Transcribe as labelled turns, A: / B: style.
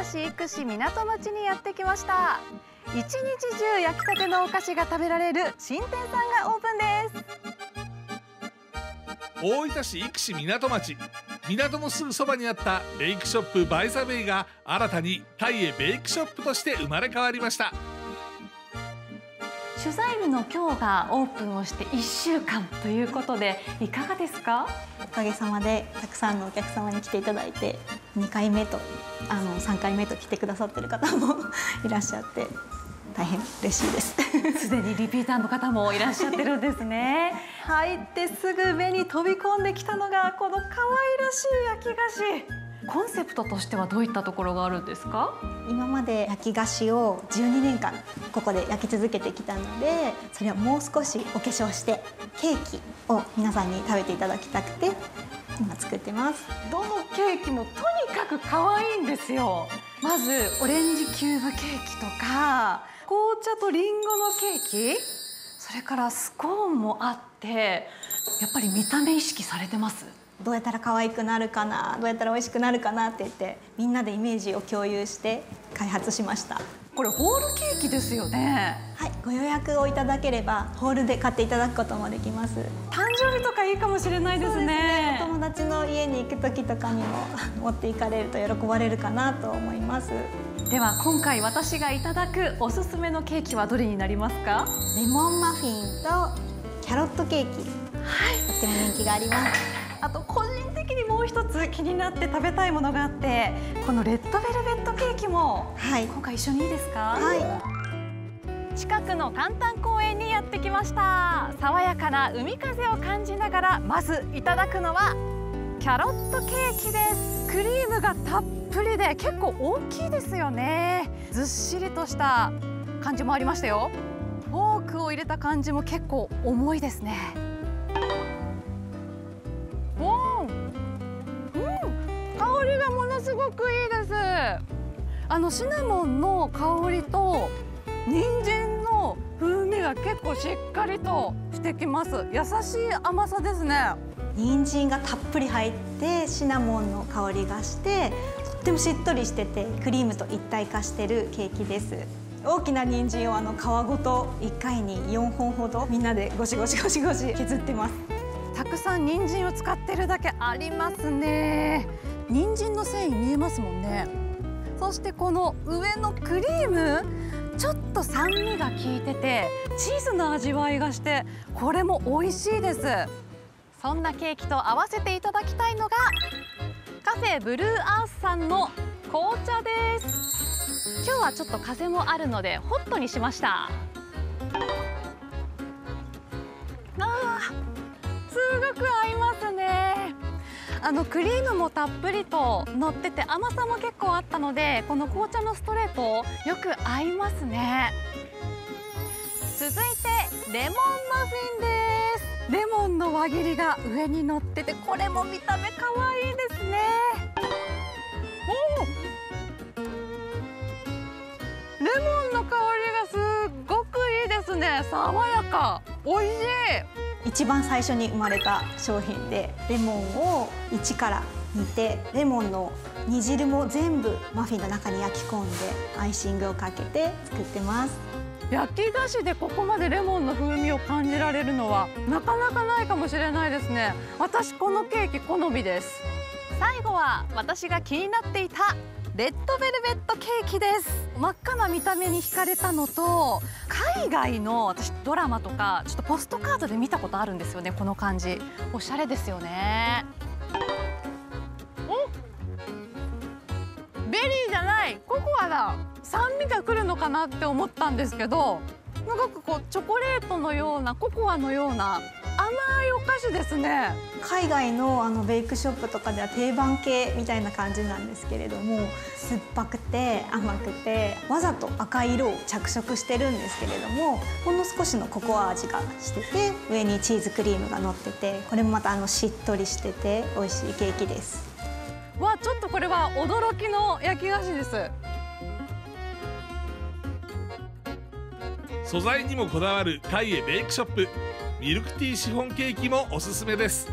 A: 田市育市港町にやってきました。一日中焼きたてのお菓子が食べられる新店さんがオープンです。
B: 大分市生市港町。港のすぐそばにあったベイクショップバイザベイが新たにタイへベイクショップとして生まれ変わりました。
A: 取材日の今日がオープンをして1週間ということでいかがですか？
C: おかげさまでたくさんのお客様に来ていただいて2回目とあの3回目と来てくださってる方もいらっしゃって大変嬉しいです。
A: すでにリピーターの方もいらっしゃってるんですね。入ってすぐ目に飛び込んできたのがこの可愛らしい焼き菓子コンセプトとしてはどういったところがあるんですか？
C: 今まで焼き菓子を12年間ここで焼き続けてきたのでそれをもう少しお化粧してケーキを皆さんに食べていただきたくて今作ってます。
A: どのケーキもとにかく可愛いんですよ。まずオレンジキューブケーキとか紅茶とリンゴのケーキそれからスコーンもあってやっぱり見た目意識されてます？
C: どうやったら可愛くなるかなどうやったら美味しくなるかなって言ってみんなでイメージを共有して開発しました。
A: これホールケーキですよね。
C: はいご予約をいただければホールで買っていただくこともできます。
A: 誕生日とかいいかもしれないですね、ね、
C: お友達の家に行く時とかにも持っていかれると喜ばれるかなと思います。
A: では今回私がいただくおすすめのケーキはどれになりますか？
C: レモンマフィンとキャロットケーキ。はい。とっても人気があります
A: あと個人的にもう一つ気になって食べたいものがあってこのレッドベルベットケーキも、はい、今回一緒にいいですか、はい、近くの簡単公園にやってきました。爽やかな海風を感じながらまずいただくのはキャロットケーキです。クリームがたっぷりで結構大きいですよね。ずっしりとした感じもありましたよ。フォークを入れた感じも結構重いですねすごくいいです。あのシナモンの香りと人参の風味が結構しっかりとしてきます。優しい甘さですね。
C: 人参がたっぷり入ってシナモンの香りがしてとってもしっとりしててクリームと一体化してるケーキです。大きな人参をあの皮ごと1回に4本ほどみんなでゴシゴシゴシゴシ削ってます。
A: たくさん人参を使ってるだけありますね人参の繊維見えますもんね。そしてこの上のクリームちょっと酸味が効いててチーズの味わいがしてこれも美味しいです。そんなケーキと合わせていただきたいのがカフェブルーアースさんの紅茶です。今日はちょっと風もあるのでホットにしました。あーすごく合いますねあのクリームもたっぷりと乗ってて甘さも結構あったのでこの紅茶のストレートよく合いますね。続いてレモンマフィンです。レモンの輪切りが上に乗っててこれも見た目可愛いですね。レモンの香りがすっごくいいですね。爽やか。美味しい。
C: 一番最初に生まれた商品でレモンを一から煮てレモンの煮汁も全部マフィンの中に焼き込んでアイシングをかけて作ってます。
A: 焼き菓子でここまでレモンの風味を感じられるのはなかなかないかもしれないですね。私このケーキ好みです。最後は私が気になっていたレッドベルベットケーキです。真っ赤な見た目に惹かれたのと海外の私ドラマとかちょっとポストカードで見たことあるんですよねこの感じ。おしゃれですよね。ベリーじゃない。ココアだ。酸味がくるのかなって思ったんですけどなんかこうチョコレートのようなココアのような甘いお菓子ですね。
C: 海外のあのベイクショップとかでは定番系みたいな感じなんですけれども酸っぱくて甘くてわざと赤い色を着色してるんですけれどもほんの少しのココア味がしてて上にチーズクリームが乗っててこれもまたあのしっとりしてて美味しいケーキです。
A: わちょっとこれは驚きの焼き菓子です。
B: 素材にもこだわるタイエベイクショップミルクティーシフォンケーキもおすすめです。